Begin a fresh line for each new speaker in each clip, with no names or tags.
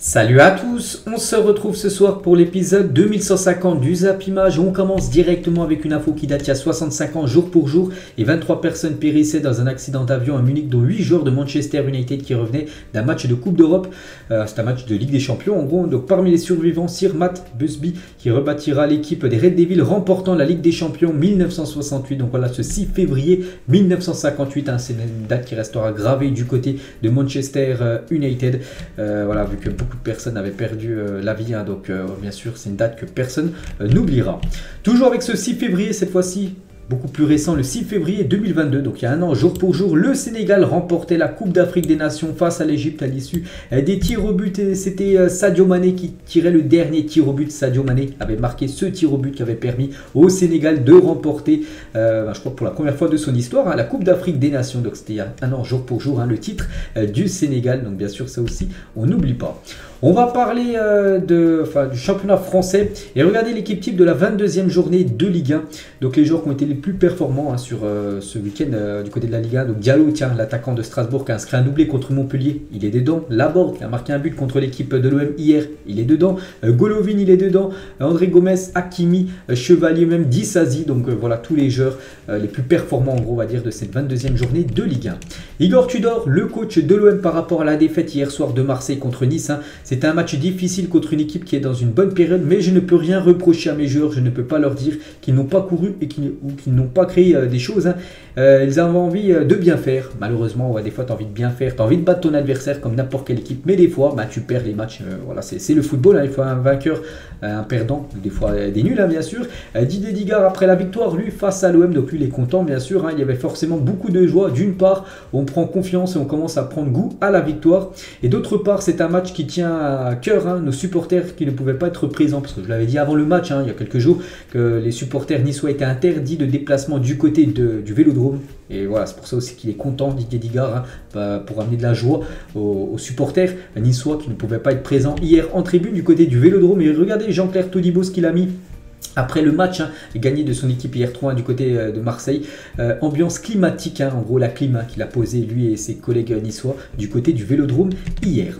Salut à tous, on se retrouve ce soir pour l'épisode 2150 du Zap Image. On commence directement avec une info qui date il y a 65 ans, jour pour jour, et 23 personnes périssaient dans un accident d'avion à Munich, dont 8 joueurs de Manchester United qui revenaient d'un match de Coupe d'Europe. Euh, c'est un match de Ligue des Champions en gros. Donc parmi les survivants, Sir Matt Busby qui rebâtira l'équipe des Red Devils remportant la Ligue des Champions 1968. Donc voilà, ce 6 février 1958, hein, c'est une date qui restera gravée du côté de Manchester euh, United. Euh, voilà, vu que beaucoup de personnes avaient perdu euh, la vie. Hein, donc, euh, bien sûr, c'est une date que personne euh, n'oubliera. Toujours avec ce 6 février, cette fois-ci, beaucoup plus récent, le 6 février 2022, donc il y a un an, jour pour jour, le Sénégal remportait la Coupe d'Afrique des Nations face à l'Égypte à l'issue des tirs au but. C'était Sadio Mané qui tirait le dernier tir au but. Sadio Mané avait marqué ce tir au but qui avait permis au Sénégal de remporter, euh, je crois pour la première fois de son histoire, hein, la Coupe d'Afrique des Nations. Donc c'était un an, jour pour jour, hein, le titre euh, du Sénégal. Donc bien sûr, ça aussi, on n'oublie pas. On va parler euh, du championnat français et regarder l'équipe type de la 22e journée de Ligue 1. Donc les joueurs qui ont été les plus performants hein, sur euh, ce week-end euh, du côté de la Ligue 1. Donc Diallo, tiens, l'attaquant de Strasbourg qui a inscrit un doublé contre Montpellier, il est dedans. Laborde qui a marqué un but contre l'équipe de l'OM hier, il est dedans. Golovin, il est dedans. André Gomez, Hakimi, Chevalier, même Dissasi. Donc voilà tous les joueurs les plus performants en gros, on va dire, de cette 22e journée de Ligue 1. Igor Tudor, le coach de l'OM par rapport à la défaite hier soir de Marseille contre Nice. hein. C'était un match difficile contre une équipe qui est dans une bonne période, mais je ne peux rien reprocher à mes joueurs. Je ne peux pas leur dire qu'ils n'ont pas couru et qu'ils ou qu'ils n'ont pas créé euh, des choses. hein. Euh, ils avaient envie euh, de bien faire. Malheureusement, des fois, tu as envie de bien faire. Tu as envie de battre ton adversaire comme n'importe quelle équipe, mais des fois, bah, tu perds les matchs. Voilà, c'est c'est le football. hein. Il faut un vainqueur, un perdant, des fois des nuls, hein, bien sûr. Didier Digard, après la victoire, lui, face à l'OM, donc lui, il est content, bien sûr. Il y avait forcément beaucoup de joie. D'une part, on prend confiance et on commence à prendre goût à la victoire. Et d'autre part, c'est un match qui tient à cœur hein, nos supporters qui ne pouvaient pas être présents. Parce que je l'avais dit avant le match, hein, il y a quelques jours, que les supporters niçois étaient interdits de déplacement du côté du vélodrome. Et voilà, c'est pour ça aussi qu'il est content, Didier Digard, hein, bah, pour amener de la joie aux, supporters niçois qui ne pouvaient pas être présents hier en tribune du côté du vélodrome. Et regardez Jean-Claire Todibo ce qu'il a mis. Après le match, gagné de son équipe hier 3 du côté euh, de Marseille, Euh, ambiance climatique, en gros la clim hein, qu'il a posé lui et ses collègues niçois du côté du vélodrome hier.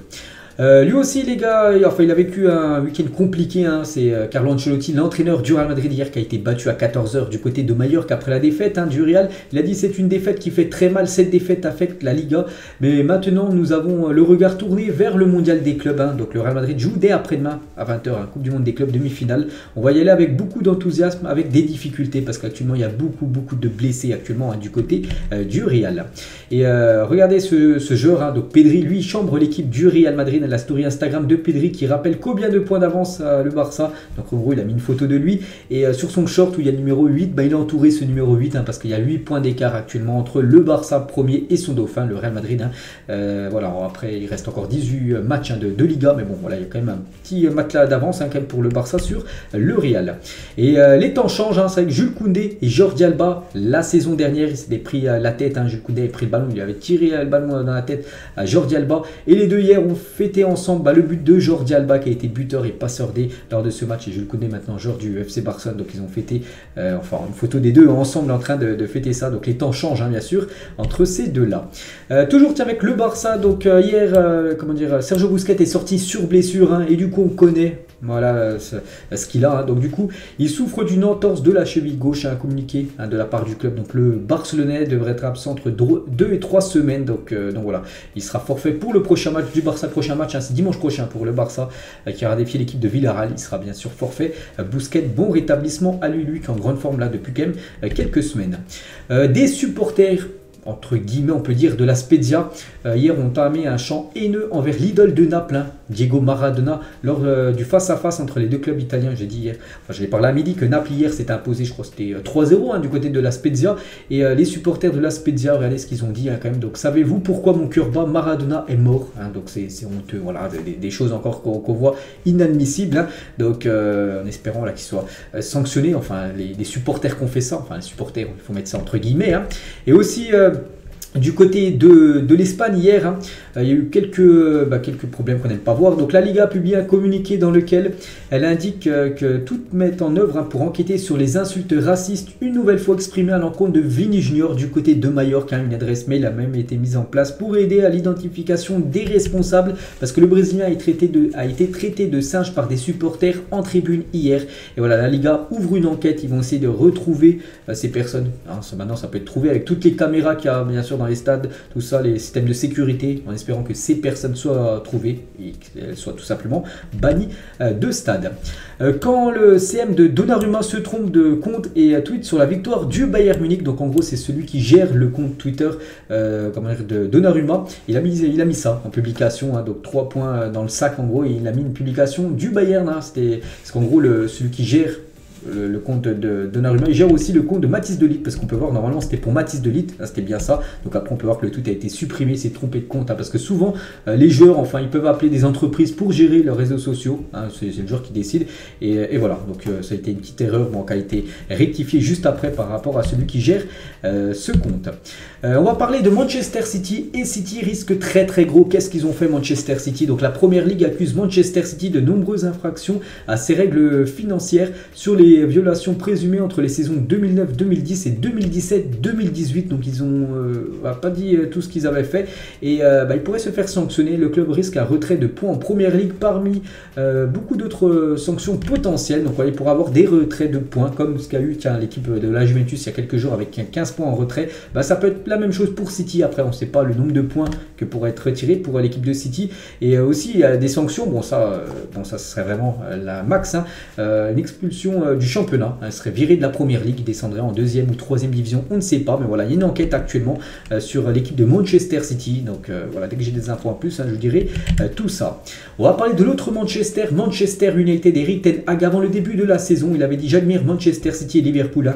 Euh, lui aussi, les gars, il- enfin, il a vécu un week-end compliqué. hein. C'est euh, Carlo Ancelotti, l'entraîneur du Real Madrid hier, qui a été battu à 14h du côté de Mallorca après la défaite hein, du Real. Il a dit c'est une défaite qui fait très mal. Cette défaite affecte la Liga. Mais maintenant, nous avons euh, le regard tourné vers le mondial des clubs. hein. Donc, le Real Madrid joue dès après-demain à 20h, hein, Coupe du Monde des clubs demi-finale. On va y aller avec beaucoup d'enthousiasme, avec des difficultés, parce qu'actuellement, il y a beaucoup, beaucoup de blessés actuellement du côté du Real. Et regardez ce, ce joueur, donc Pedri, lui, chambre l'équipe du Real Madrid. La story Instagram de Pedri qui rappelle combien de points d'avance a le Barça. Donc en gros, il a mis une photo de lui. Et euh, sur son short où il y a le numéro 8, bah, il a entouré ce numéro 8 hein, parce qu'il y a 8 points d'écart actuellement entre le Barça premier et son dauphin, le Real Madrid. hein. Euh, voilà, après, il reste encore 18 matchs hein, de, Liga. Mais bon, voilà, il y a quand même un petit matelas d'avance pour le Barça sur le Real. Et euh, les temps changent. c'est avec Jules Koundé et Jordi Alba. La saison dernière, il s'était pris euh, la tête. Jules Koundé avait pris le ballon. Il avait tiré euh, le ballon dans la tête à Jordi Alba. Et les deux hier ont fêté ensemble bah, le but de Jordi Alba qui a été buteur et passeur D lors de ce match. Et Jules Koundé maintenant joueur du FC Barcelone. Donc ils ont fêté euh, enfin une photo des deux ensemble en train de, fêter ça. Donc les temps changent hein, bien sûr entre ces deux-là. Euh, toujours avec le Barça. Donc euh, hier, comment dire, Sergio Busquets est sorti sur blessure. hein, et du coup on connaît voilà euh, ce, ce qu'il a. hein. Donc du coup, il souffre d'une entorse de la cheville gauche, un communiqué hein, de la part du club. Donc le Barcelonais devrait être absent entre 2 et 3 semaines. Donc, euh, donc voilà, il sera forfait pour le prochain match du Barça. Prochain match, hein, c'est dimanche prochain pour le Barça euh, qui aura défié l'équipe de Villarreal. Il sera bien sûr forfait. Euh, Bousquet, bon rétablissement à lui, lui qui est en grande forme là depuis quand même euh, quelques semaines. Euh, des supporters entre guillemets, on peut dire, de la Spezia. Euh, hier, on a mis un chant haineux envers l'idole de Naples, hein, Diego Maradona, lors euh, du face-à-face entre les deux clubs italiens. J'ai dit hier, enfin, je l'ai parlé à midi, que Naples hier s'était imposé, je crois c'était euh, 3-0 hein, du côté de la Spezia. Et euh, les supporters de la Spezia, regardez ce qu'ils ont dit hein, quand même. Donc, savez-vous pourquoi mon cœur bat Maradona est mort Donc, c'est honteux. Voilà, des, choses encore qu'on qu'on voit inadmissibles. Donc, euh, en espérant soient euh, sanctionnés, enfin, les, les supporters qui ont fait ça, enfin, les supporters, il faut mettre ça entre guillemets. Et aussi, euh, Du côté de, l'Espagne hier, hein, il y a eu quelques, bah, quelques problèmes qu'on n'aime pas voir. Donc la Liga a publié un communiqué dans lequel elle indique euh, que tout met en œuvre hein, pour enquêter sur les insultes racistes une nouvelle fois exprimées à l'encontre de Vini Junior du côté de Mallorca. Une adresse mail a même été mise en place pour aider à l'identification des responsables parce que le Brésilien a été traité de, de singe par des supporters en tribune hier. Et voilà, la Liga ouvre une enquête. Ils vont essayer de retrouver euh, ces personnes. Hein, maintenant, ça peut être trouvé avec toutes les caméras qu'il y a bien sûr dans les stades, tout ça, les systèmes de sécurité, en espérant que ces personnes soient trouvées et qu'elles soient tout simplement bannies euh, de stade. Euh, quand le CM de Donnarumma se trompe de compte et tweet sur la victoire du Bayern Munich, donc en gros c'est celui qui gère le compte Twitter euh, de Donnarumma, il a, mis, il a mis ça en publication, hein, donc trois points dans le sac en gros, et il a mis une publication du Bayern, hein, c'était qu'en gros le, celui qui gère le, compte de Donnarumma. Il gère aussi le compte de Mathis Delite parce qu'on peut voir normalement c'était pour Mathis Delite, c'était bien ça. Donc après on peut voir que le tout a été supprimé, c'est trompé de compte hein, parce que souvent euh, les joueurs, enfin ils peuvent appeler des entreprises pour gérer leurs réseaux sociaux. Hein, c'est le joueur qui décide et, voilà. Donc euh, ça a été une petite erreur qui a été rectifiée juste après par rapport à celui qui gère euh, ce compte. On va parler de Manchester City et City risque très très gros. Qu'est-ce qu'ils ont fait Manchester City? Donc la première ligue accuse Manchester City de nombreuses infractions à ses règles financières sur les violations présumées entre les saisons 2009-2010 et 2017-2018. Donc ils ont euh, pas dit euh, tout ce qu'ils avaient fait et euh, bah, ils pourraient se faire sanctionner. Le club risque un retrait de points en première ligue parmi beaucoup d'autres sanctions potentielles. Donc voilà, il pourra avoir des retraits de points comme ce qu'a eu l'équipe de la Juventus il y a quelques jours avec 15 points en retrait. Bah, ça peut être la même chose pour City. Après, on ne sait pas le nombre de points que pourrait être retiré pour l'équipe de City. Et aussi, il y a des sanctions. Bon, ça, bon, ça serait vraiment la max. Hein. une expulsion du championnat. Elle serait virée de la première ligue, descendrait en deuxième ou troisième division, on ne sait pas. Mais voilà, il y a une enquête actuellement euh, sur l'équipe de Manchester City. Donc euh, voilà, dès que j'ai des infos en plus, hein, je dirai euh, tout ça. On va parler de l'autre Manchester, Manchester United. Eric Ten Hag, avant le début de la saison, il avait dit J'admire Manchester City et Liverpool.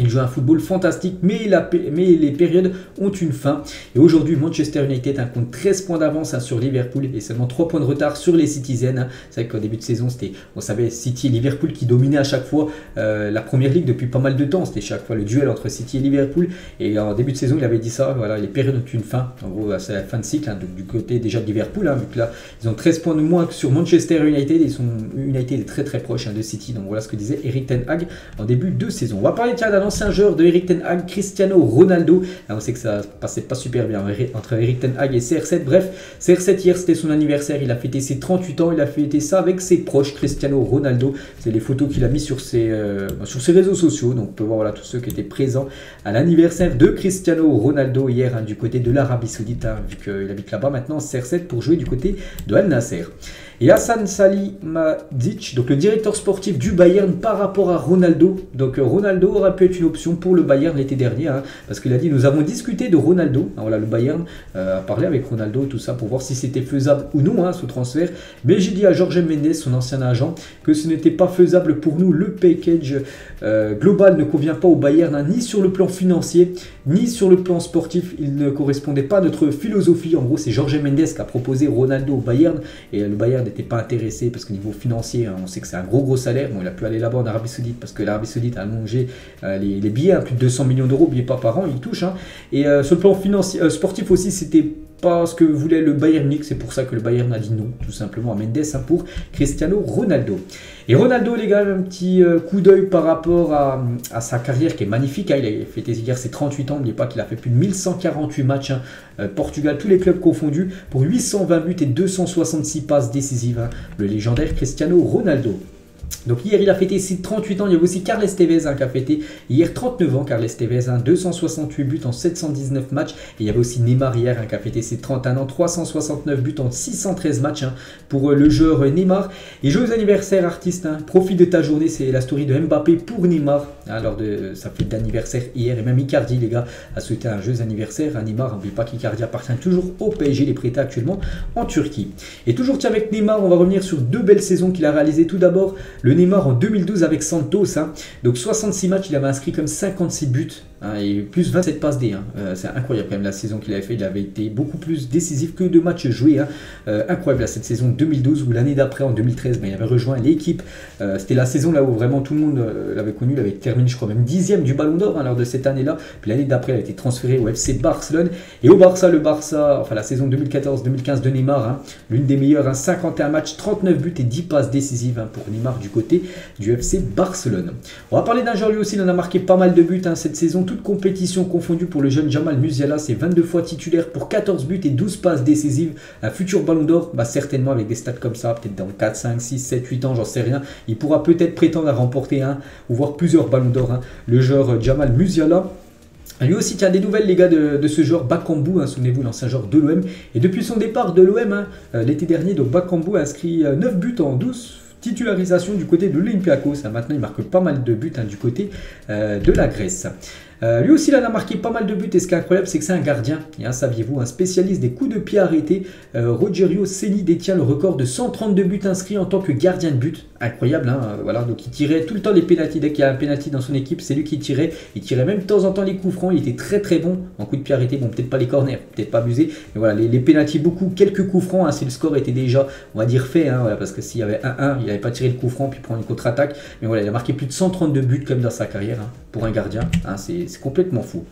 Hein. Il joue un football fantastique, mais, les périodes ont une fin. Et aujourd'hui, Manchester United compte 13 points d'avance hein, sur Liverpool et seulement 3 points de retard sur les Citizens. Hein. C'est vrai qu'au début de saison, c'était, on savait, City et Liverpool qui dominaient à chaque fois euh, la première ligue depuis pas mal de temps. C'était chaque fois le duel entre City et Liverpool. Et en début de saison, il avait dit ça voilà, les périodes ont une fin. En gros, c'est la fin de cycle, hein, du côté déjà de Liverpool, vu que là, ils ont 13 points de moins que sur Manchester United. Ils sont, United est très très proche de City. Donc voilà ce que disait Eric Ten Hag en début de saison. On va parler d'un ancien joueur de Eric Ten Hag, Cristiano Ronaldo. Ah, on sait que ça passait pas super bien entre Eric Ten Hag et CR7. Bref, CR7 hier c'était son anniversaire, il a fêté ses 38 ans, il a fêté ça avec ses proches, Cristiano Ronaldo. C'est les photos qu'il a mis sur ses, euh, sur ses réseaux sociaux. Donc on peut voir tous ceux qui étaient présents à l'anniversaire de Cristiano Ronaldo hier hein, du côté de l'Arabie Saoudite, hein, vu qu'il habite là-bas maintenant, CR7 pour jouer du côté de Al Nasser. Et Hassan Salihamidzic, donc le directeur sportif du Bayern par rapport à Ronaldo. Donc euh, Ronaldo aurait pu être une option pour le Bayern l'été dernier, hein, parce qu'il a dit nous avons discuté de Ronaldo. voilà, le Bayern euh, a parlé avec Ronaldo tout ça pour voir si c'était faisable ou non hein, ce transfert. Mais j'ai dit à Jorge Mendes, son ancien agent, que ce n'était pas faisable pour nous. Le package euh, global ne convient pas au Bayern, hein, ni sur le plan financier, ni sur le plan sportif. Il ne correspondait pas à notre philosophie. En gros, c'est Jorge Mendes qui a proposé Ronaldo au Bayern et le Bayern n'était pas intéressé parce qu'au niveau financier, hein, on sait que c'est un gros gros salaire. Bon, il a pu aller là-bas en Arabie Saoudite parce que l'Arabie Saoudite a allongé euh, les, billets, hein, plus de 200 millions d'euros, billets pas par an, il touche. Hein. Et euh, sur le plan financier, euh, sportif aussi, c'était pas ce que voulait le Bayern Munich. C'est pour ça que le Bayern a dit non, tout simplement, à Mendes pour Cristiano Ronaldo. Et Ronaldo, les gars, un petit coup d'œil par rapport à, sa carrière qui est magnifique. il a fêté hier ses 38 ans. N'oubliez pas qu'il a fait plus de 1148 matchs. Portugal, tous les clubs confondus, pour 820 buts et 266 passes décisives. le légendaire Cristiano Ronaldo. Donc hier, il a fêté ses 38 ans. Il y avait aussi Carles Tevez hein, qui a fêté hier 39 ans. Carles Tevez, 268 hein, buts en 719 matchs. Et il y avait aussi Neymar hier hein, qui a fêté ses 31 ans, 369 buts en 613 matchs pour euh, le joueur Neymar. Et joyeux anniversaire artiste, profite de ta journée. C'est la story de Mbappé pour Neymar. lors de sa fête d'anniversaire hier. Et même Icardi, les gars, a souhaité un joyeux anniversaire à Neymar. N'oubliez pas qu'Icardi appartient toujours au PSG. Il est prêté actuellement en Turquie. Et toujours avec Neymar, on va revenir sur deux belles saisons qu'il a réalisées. Tout d'abord, le Neymar en 2012 avec Santos. Hein. Donc 66 matchs, il avait inscrit comme 56 buts. Hein, et plus 27 passes D. Hein. c'est incroyable quand même la saison qu'il avait fait. Il avait été beaucoup plus décisif que de matchs joués. Hein. incroyable cette saison 2012 ou l'année d'après en 2013, ben, il avait rejoint l'équipe. C'était la saison là où vraiment tout le monde l'avait connu. Il avait terminé, je crois, même dixième du Ballon d'Or lors de cette année-là. Puis l'année d'après, il a été transféré au FC Barcelone. Et au Barça, le Barça, enfin la saison 2014-2015 de Neymar, l'une des meilleures, 51 matchs, 39 buts et 10 passes décisives pour Neymar du côté du FC Barcelone. On va parler d'un joueur lui aussi, il en a marqué pas mal de buts cette saison, toute compétition confondue pour le jeune Jamal Musiala, c'est 22 fois titulaire pour 14 buts et 12 passes décisives. Un futur ballon d'or, bah, certainement avec des stats comme ça, peut-être dans 4, 5, 6, 7, 8 ans, j'en sais rien. Il pourra peut-être prétendre à remporter un ou voir plusieurs ballons d'or. Hein. Le joueur euh, Jamal Musiala. Lui aussi tient des nouvelles, les gars, de, ce joueur Bakambu, hein, souvenez-vous, l'ancien joueur de l'OM. Et depuis son départ de l'OM, hein, euh, l'été dernier, donc Bakambu a inscrit 9 euh, buts en 12 titularisations du côté de l'Olympiakos. Maintenant, il marque pas mal de buts du côté de la Grèce. Euh, lui aussi, il a marqué pas mal de buts. Et ce qui est incroyable, c'est que c'est un gardien. Hein, saviez-vous, un spécialiste des coups de pied arrêtés. Euh, Rogerio Seni détient le record de 132 buts inscrits en tant que gardien de but. Incroyable, hein euh, voilà. Donc il tirait tout le temps les pénalties. Dès qu'il y a un pénalty dans son équipe, c'est lui qui tirait. Il tirait même de temps en temps les coups francs. Il était très très bon en coups de pied arrêtés. Bon, peut-être pas les corners, peut-être pas abusé. Mais voilà, les, les pénalties, beaucoup, quelques coups francs. Hein, si le score était déjà, on va dire, fait. Hein, parce que s'il y avait 1-1, il n'avait pas tiré le coup franc puis prendre une contre-attaque. Mais voilà, il a marqué plus de 132 buts comme dans sa carrière pour un gardien. c'est complètement fou.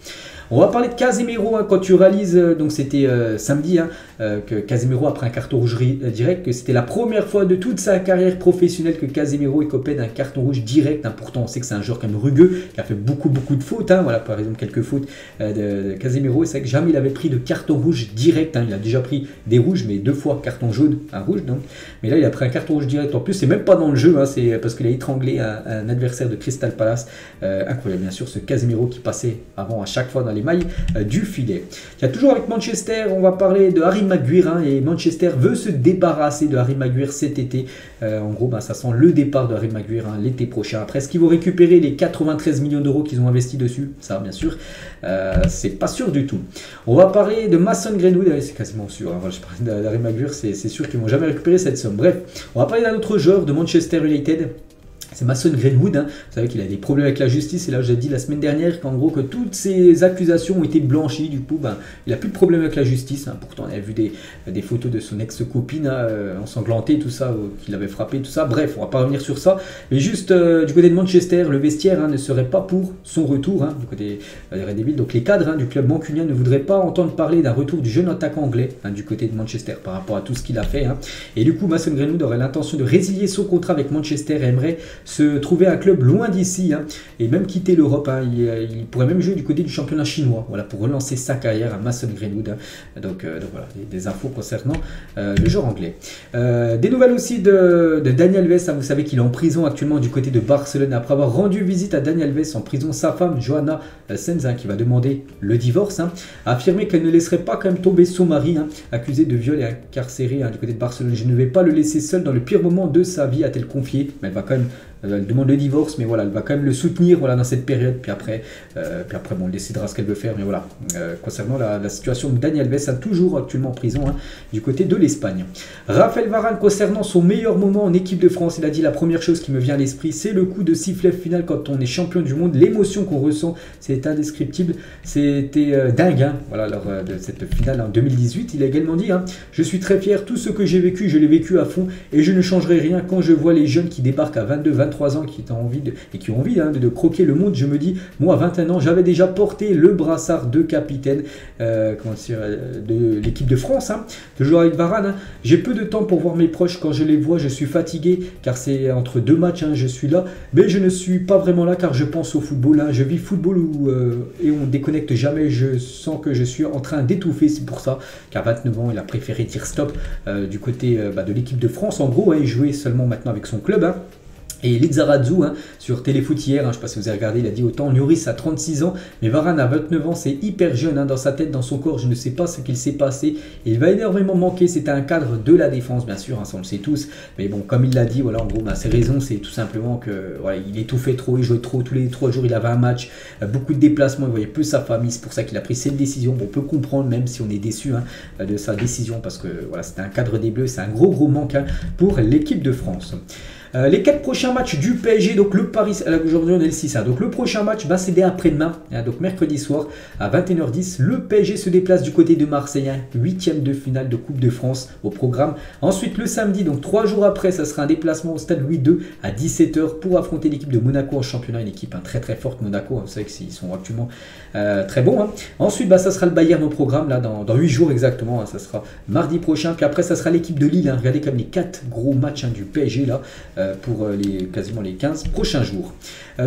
On va parler de Casemiro hein, quand tu réalises, euh, donc c'était euh, samedi, hein, euh, que Casemiro a pris un carton rouge direct, que c'était la première fois de toute sa carrière professionnelle que Casemiro écopait d'un carton rouge direct. Hein. Pourtant, on sait que c'est un joueur comme rugueux, qui a fait beaucoup beaucoup de fautes. Voilà, par exemple, quelques fautes de, Casemiro. C'est que jamais il avait pris de carton rouge direct. Il a déjà pris des rouges, mais deux fois carton jaune, un rouge donc. Mais là, il a pris un carton rouge direct. En plus, c'est même pas dans le jeu, c'est parce qu'il a étranglé un, adversaire de Crystal Palace. incroyable, bien sûr, ce Casemiro qui passait avant à chaque fois dans les mailles euh, du filet. Il y a toujours avec Manchester, on va parler de Harry Maguire hein, et Manchester veut se débarrasser de Harry Maguire cet été. Euh, en gros, ben, ça sent le départ de Harry Maguire hein, l'été prochain. Après, est-ce qu'ils vont récupérer les 93 millions d'euros qu'ils ont investis dessus? Ça, bien sûr, euh, c'est pas sûr du tout. On va parler de Mason Greenwood, c'est quasiment sûr. Hein, je parle d'Harry Maguire, c'est sûr qu'ils vont jamais récupérer cette somme. Bref, on va parler d'un autre joueur de Manchester United c'est Mason Greenwood. Hein. Vous savez qu'il a des problèmes avec la justice. Et là, j'ai dit la semaine dernière qu'en gros, que toutes ces accusations ont été blanchies. Du coup, ben, il n'a plus de problème avec la justice. Hein. Pourtant, on avait vu des, des photos de son ex-copine hein, euh, ensanglantée, tout ça, euh, qu'il avait frappé, tout ça. Bref, on va pas revenir sur ça. Mais juste euh, du côté de Manchester, le vestiaire ne serait pas pour son retour. du côté des Red Devils. Donc, les cadres du club mancunien ne voudraient pas entendre parler d'un retour du jeune attaquant anglais du côté de Manchester par rapport à tout ce qu'il a fait. Et du coup, Mason Greenwood aurait l'intention de résilier son contrat avec Manchester et aimerait se trouver un club loin d'ici hein, et même quitter l'Europe. Hein. il, pourrait même jouer du côté du championnat chinois voilà, pour relancer sa carrière à Mason Greenwood. Hein. Donc, euh, donc, voilà, des, infos concernant euh, le joueur anglais. Euh, des nouvelles aussi de, Daniel Alves. vous savez qu'il est en prison actuellement du côté de Barcelone après avoir rendu visite à Daniel Alves en prison. Sa femme, Johanna Senza, qui va demander le divorce, a affirmé qu'elle ne laisserait pas quand même tomber son mari, accusé de viol et incarcéré du côté de Barcelone. Je ne vais pas le laisser seul dans le pire moment de sa vie, a-t-elle confié. Mais elle va quand même elle demande le divorce, mais voilà, elle va quand même le soutenir voilà, dans cette période. Puis après, euh, puis après bon, on décidera ce qu'elle veut faire. Mais voilà, euh, concernant la, situation de Daniel Alves, toujours actuellement en prison hein, du côté de l'Espagne. Raphaël Varane, concernant son meilleur moment en équipe de France, il a dit la première chose qui me vient à l'esprit, c'est le coup de sifflet final quand on est champion du monde. L'émotion qu'on ressent, c'est indescriptible. C'était euh, dingue, hein, voilà, lors de cette finale en 2018. Il a également dit hein, Je suis très fier, tout ce que j'ai vécu, je l'ai vécu à fond et je ne changerai rien quand je vois les jeunes qui débarquent à 22, 23 ans qui ont envie de, et qui ont envie hein, de, croquer le monde, je me dis, moi à 21 ans, j'avais déjà porté le brassard de capitaine euh, euh, de l'équipe de France, hein, toujours avec Varane. Hein. J'ai peu de temps pour voir mes proches. Quand je les vois, je suis fatigué car c'est entre deux matchs, je suis là. Mais je ne suis pas vraiment là car je pense au football. Je vis football euh, et on déconnecte jamais. Je sens que je suis en train d'étouffer. C'est pour ça qu'à 29 ans, il a préféré dire stop du côté bah, de l'équipe de France. En gros, il jouait seulement maintenant avec son club. Et Lizarazu, hein, sur Téléfoot hier, hein, je ne sais pas si vous avez regardé, il a dit autant Lloris a 36 ans, mais Varane a 29 ans, c'est hyper jeune hein, dans sa tête, dans son corps, je ne sais pas ce qu'il s'est passé. il va énormément manquer, c'était un cadre de la défense, bien sûr, ça on le sait tous. Mais bon, comme il l'a dit, voilà, en gros, bah, ses raisons, c'est tout simplement que voilà, il étouffait trop, il jouait trop, tous les trois jours il avait un match, euh, beaucoup de déplacements, il voyait plus sa famille, c'est pour ça qu'il a pris cette décision. On peut comprendre, même si on est déçu de sa décision, parce que voilà, c'était un cadre des Bleus, c'est un gros gros manque pour l'équipe de France. Les quatre prochains matchs du PSG, donc le Paris, aujourd'hui on est le 6, hein. donc le prochain match va dès après-demain, hein. donc mercredi soir à 21h10, le PSG se déplace du côté de Marseille, 8 de finale de Coupe de France au programme. Ensuite le samedi, donc trois jours après, ça sera un déplacement au stade Louis II à 17h pour affronter l'équipe de Monaco en championnat, une équipe très très forte Monaco, vous savez qu'ils sont actuellement euh, très bons. Hein. Ensuite, bah, ça sera le Bayern au programme, là, dans, dans 8 jours exactement, ça sera mardi prochain, puis après ça sera l'équipe de Lille, regardez comme les 4 gros matchs du PSG là, euh, pour euh, les, quasiment les 15 prochains jours.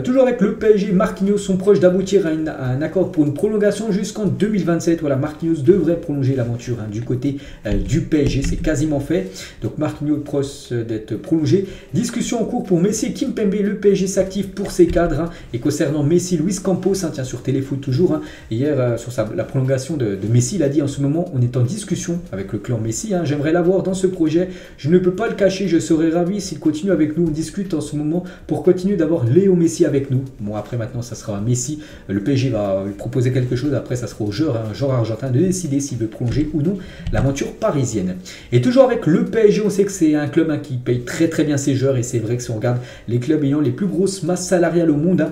Toujours avec le PSG, Marquinhos sont proches d'aboutir à, un accord pour une prolongation jusqu'en 2027. Voilà, Marquinhos devrait prolonger l'aventure hein, du côté du PSG, c'est quasiment fait. Donc Marquinhos proche d'être prolongé. Discussion en cours pour Messi et Kimpembe, le PSG s'active pour ses cadres. Hein. Et concernant Messi, Luis Campos, hein, tiens sur Téléfoot toujours, hier sur la prolongation de, Messi, il a dit en ce moment on est en discussion avec le clan Messi. J'aimerais l'avoir dans ce projet. Je ne peux pas le cacher, je serais ravi s'il continue avec nous. On discute en ce moment pour continuer d'avoir Léo Messi avec nous. Bon, après maintenant, ça sera Messi. Le PSG va lui proposer quelque chose. Après, ça sera au joueur, un joueur argentin de décider s'il veut prolonger ou non l'aventure parisienne. Et toujours avec le PSG, on sait que c'est un club hein, qui paye très très bien ses joueurs. Et c'est vrai que si on regarde les clubs ayant les plus grosses masses salariales au monde, hein,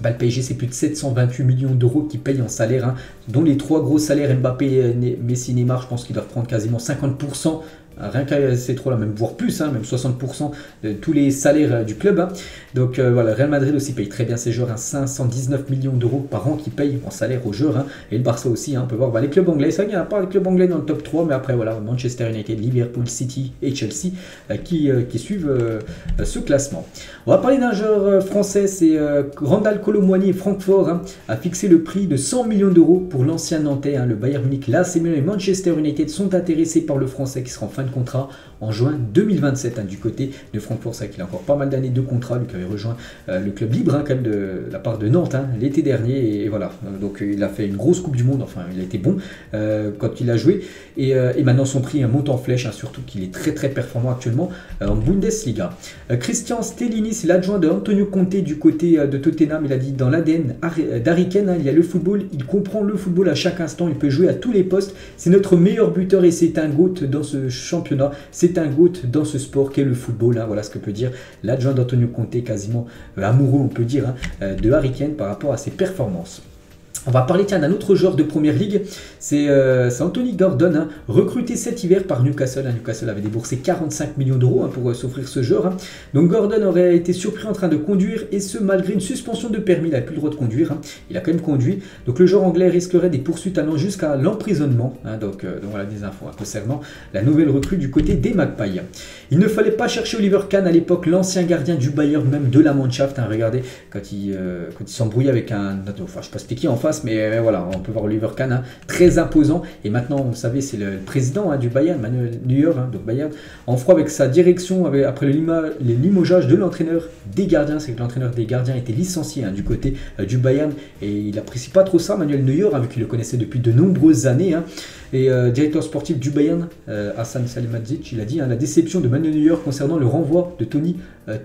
bah, le PSG, c'est plus de 728 millions d'euros qui payent en salaire, hein, dont les trois gros salaires Mbappé, Messi, Neymar, je pense qu'ils doivent prendre quasiment 50% Rien qu'à ces trois-là, même voire plus, hein, même 60% de tous les salaires euh, du club. Hein. Donc euh, voilà, Real Madrid aussi paye très bien ses joueurs, 519 hein, millions d'euros par an qui payent en salaire aux joueurs. Et le Barça aussi, on peut voir bah, les clubs anglais. Qu'il n'y a pas les clubs anglais dans le top 3, mais après voilà, Manchester United, Liverpool, City et Chelsea euh, qui, suivent ce classement. On va parler d'un joueur français, c'est Randall et Francfort a fixé le prix de 100 millions d'euros pour l'ancien Nantais, le Bayern Munich, l'AC Milan et Manchester United sont intéressés par le français qui sera en fin contrat en juin 2027 hein, du côté de Francfort. C'est qu'il a encore pas mal d'années de contrat, lui qui avait rejoint euh, le club libre hein, quand même de la part de Nantes hein, l'été dernier. Et, voilà, euh, donc il a fait une grosse Coupe du Monde, enfin il a été bon euh, quand il a joué. Et, maintenant son prix monte en flèche, surtout qu'il est très très performant actuellement en Bundesliga. Christian Stellini, c'est l'adjoint de Antonio Conte du côté de Tottenham. Il a dit dans l'ADN d'Ariken, il y a le football, il comprend le football à chaque instant, il peut jouer à tous les postes. C'est notre meilleur buteur et c'est un GOAT dans ce championnat. C'est un GOAT dans ce sport qu'est le football. Hein. Voilà ce que peut dire l'adjoint d'Antonio Conte, quasiment euh, amoureux, on peut dire, hein, euh, de Harry Kane par rapport à ses performances. On va parler d'un autre joueur de première ligue, c'est euh, Anthony Gordon, hein, recruté cet hiver par Newcastle. Hein. Newcastle avait déboursé 45 millions d'euros hein, pour euh, s'offrir ce joueur. Donc Gordon aurait été surpris en train de conduire et ce malgré une suspension de permis, il n'a plus le droit de conduire. Il a quand même conduit. Donc le joueur anglais risquerait des poursuites allant jusqu'à l'emprisonnement. Donc, euh, donc, voilà des infos concernant la nouvelle recrue du côté des Magpies. Il ne fallait pas chercher Oliver Kahn à l'époque, l'ancien gardien du Bayern, même de la Mannschaft. regardez, quand il, quand il s'embrouillait avec un... Enfin, je sais pas c'était qui en face mais euh, voilà, on peut voir Oliver Kahn, hein, très imposant. Et maintenant, vous savez, c'est le, président hein, du Bayern, Manuel Neuer, hein, donc Bayern, en froid avec sa direction, après le les limogeages de l'entraîneur des gardiens. C'est que l'entraîneur des gardiens était licencié du côté euh, du Bayern et il apprécie pas trop ça, Manuel Neuer, vu qu'il le connaissait depuis de nombreuses années. Et euh, directeur sportif du Bayern, Hassan Salihamidzic, il a dit la déception de Manuel Neuer concernant le renvoi de Tony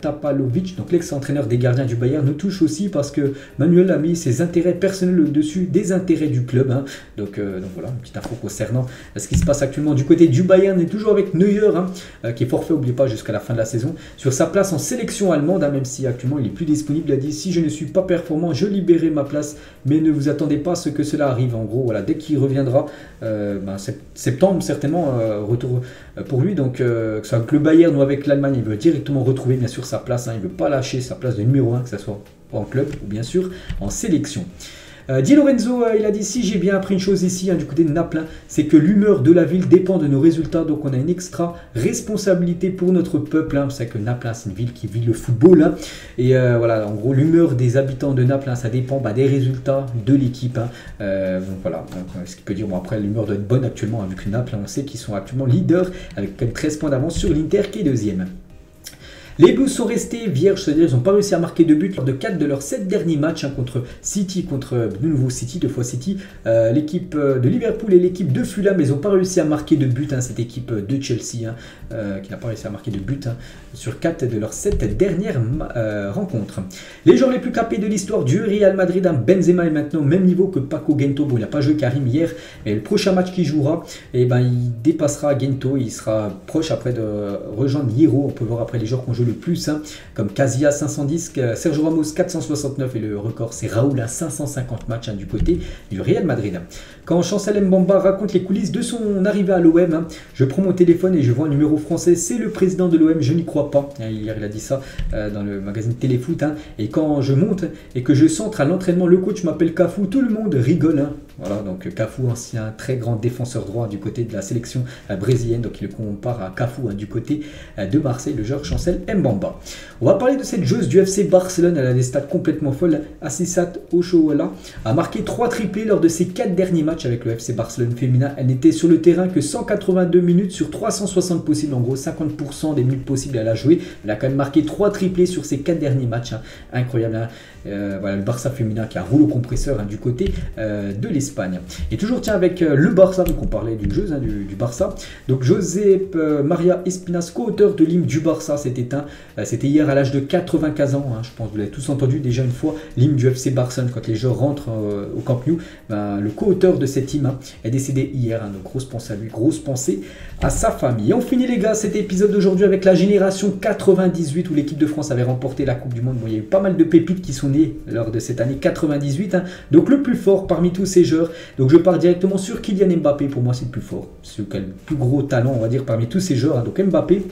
Tapalovic, donc l'ex-entraîneur des gardiens du Bayern, nous touche aussi parce que Manuel a mis ses intérêts personnels au-dessus des intérêts du club. Hein. Donc, euh, voilà, une petite info concernant ce qui se passe actuellement du côté du Bayern. Et toujours avec Neuer, hein, euh, qui est forfait, n'oubliez pas, jusqu'à la fin de la saison, sur sa place en sélection allemande, hein, même si actuellement il est plus disponible. Il a dit si je ne suis pas performant, je libérerai ma place, mais ne vous attendez pas à ce que cela arrive. En gros, voilà, dès qu'il reviendra, euh, ben, septembre certainement, retour pour lui. Donc, que ce soit avec le Bayern ou avec l'Allemagne, il veut directement retrouver bien sûr sa place. il ne veut pas lâcher sa place de numéro 1, que ce soit en club ou bien sûr en sélection. Euh, Lorenzo, euh, il a dit si j'ai bien appris une chose ici, hein, du côté de Naples, c'est que l'humeur de la ville dépend de nos résultats. Donc on a une extra responsabilité pour notre peuple. Hein. C'est que Naples, hein, c'est une ville qui vit le football. Hein. Et euh, voilà, en gros, l'humeur des habitants de Naples, ça dépend bah, des résultats de l'équipe. donc voilà, ce qui peut dire, bon après, l'humeur doit être bonne actuellement, vu que Naples, on sait qu'ils sont actuellement leaders avec 13 points d'avance sur l'Inter qui est deuxième. Les Blues sont restés vierges, c'est-à-dire ils n'ont pas réussi à marquer de but lors de 4 de leurs 7 derniers matchs hein, contre City, contre de nouveau City, deux fois City, euh, l'équipe euh, de Liverpool et l'équipe de Fulham, ils n'ont pas réussi à marquer de but, hein, cette équipe de Chelsea hein, euh, qui n'a pas réussi à marquer de but sur 4 de leurs 7 dernières rencontres. Les joueurs les plus capés de l'histoire du Real Madrid, Benzema est maintenant au même niveau que Paco Gento, bon il n'a pas joué Karim hier, et le prochain match qu'il jouera, eh ben, il dépassera Gento, il sera proche après de rejoindre Hiro, on peut voir après les joueurs qu'on joue le plus, hein, comme Casillas 510, Sergio Ramos 469 et le record c'est Raoul à 550 matchs hein, du côté du Real Madrid. Quand Chancel Mbamba raconte les coulisses de son arrivée à l'OM, hein, je prends mon téléphone et je vois un numéro français, c'est le président de l'OM, je n'y crois pas. Hier il a dit ça euh, dans le magazine Téléfoot. Et quand je monte et que je centre à l'entraînement, le coach m'appelle Cafou, tout le monde rigole. Voilà, donc Cafou, ancien très grand défenseur droit du côté de la sélection euh, brésilienne, donc il le compare à Cafou du côté euh, de Marseille, le joueur Chancel Mbamba. On va parler de cette joueuse du FC Barcelone, elle a des stats complètement folles. Assisat Ochoala a marqué 3 triplés lors de ses 4 derniers matchs avec le FC Barcelone féminin. Elle n'était sur le terrain que 182 minutes sur 360 possibles, en gros 50% des minutes possibles elle a joué. Elle a quand même marqué 3 triplés sur ses 4 derniers matchs. Hein. Incroyable. Hein. Euh, voilà, le Barça féminin qui a un rouleau compresseur hein, du côté euh, de l'Espagne. Et toujours tiens avec euh, le Barça, donc on parlait d'une joueuse du, du, Barça. Donc Josep Maria Espinas, co-auteur de l'hymne du Barça, s'est éteint. C'était hier à l'âge de 95 ans. je pense que vous l'avez tous entendu déjà une fois, l'hymne du FC Barcelone quand les joueurs rentrent au Camp Nou. Ben, le co-auteur de cet hymne est décédé hier. donc grosse pensée à lui, grosse pensée à sa famille. On finit les gars cet épisode d'aujourd'hui avec la génération 98 où l'équipe de France avait remporté la Coupe du Monde. il y a eu pas mal de pépites qui sont nées lors de cette année 98. Hein. Donc le plus fort parmi tous ces joueurs. Donc je pars directement sur Kylian Mbappé. Pour moi c'est le plus fort. C'est le plus gros talent on va dire parmi tous ces joueurs. Hein. Donc Mbappé.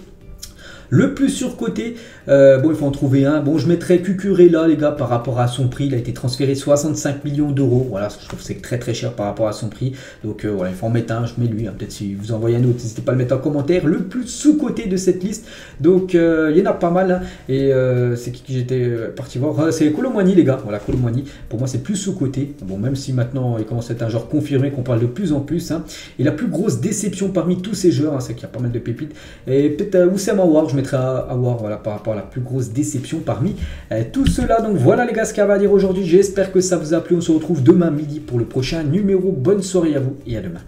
Le plus surcoté, euh, bon, il faut en trouver un. Bon, je mettrais là, les gars, par rapport à son prix. Il a été transféré 65 millions d'euros. Voilà, je trouve c'est très très cher par rapport à son prix. Donc euh, voilà, il faut en mettre un. Je mets lui. Hein. Peut-être si vous envoyez un autre, n'hésitez pas à le mettre en commentaire. Le plus sous-coté de cette liste. Donc euh, il y en a pas mal. Hein. Et c'est qui j'étais parti voir? C'est Colomani, les gars. Voilà, Colomani. Pour moi, c'est plus sous-coté. Bon, même si maintenant il commence à être un genre confirmé, qu'on parle de plus en plus. Hein. Et la plus grosse déception parmi tous ces joueurs, c'est qu'il y a pas mal de pépites. Et peut-être Oussama War, mettrai à, voir voilà, par rapport à la plus grosse déception parmi euh, tout cela. Donc voilà les gars ce qu'il y dire aujourd'hui. J'espère que ça vous a plu. On se retrouve demain midi pour le prochain numéro. Bonne soirée à vous et à demain.